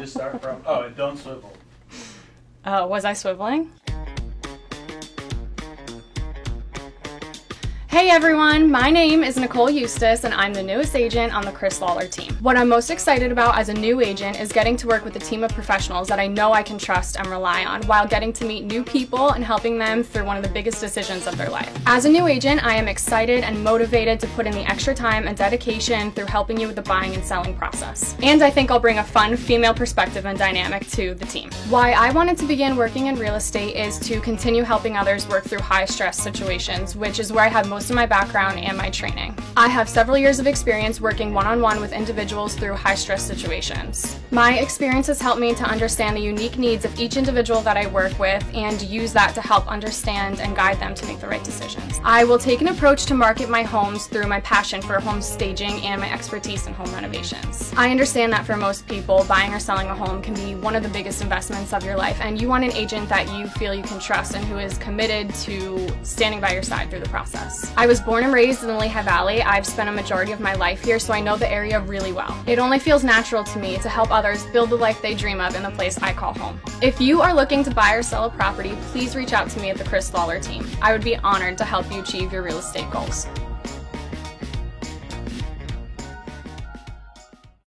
Just start from. Oh, and don't swivel. Uh, was I swiveling? Hey everyone, my name is Nicole Eustace and I'm the newest agent on the Chris Lawlor team. What I'm most excited about as a new agent is getting to work with a team of professionals that I know I can trust and rely on while getting to meet new people and helping them through one of the biggest decisions of their life. As a new agent, I am excited and motivated to put in the extra time and dedication through helping you with the buying and selling process. And I think I'll bring a fun female perspective and dynamic to the team. Why I wanted to begin working in real estate is to continue helping others work through high stress situations, which is where I have most of my background and my training. I have several years of experience working one-on-one -on -one with individuals through high-stress situations. My experience has helped me to understand the unique needs of each individual that I work with and use that to help understand and guide them to make the right I will take an approach to market my homes through my passion for home staging and my expertise in home renovations. I understand that for most people, buying or selling a home can be one of the biggest investments of your life and you want an agent that you feel you can trust and who is committed to standing by your side through the process. I was born and raised in the Lehigh Valley. I've spent a majority of my life here, so I know the area really well. It only feels natural to me to help others build the life they dream of in the place I call home. If you are looking to buy or sell a property, please reach out to me at the Chris Lawlor team. I would be honored to help achieve your real estate goals.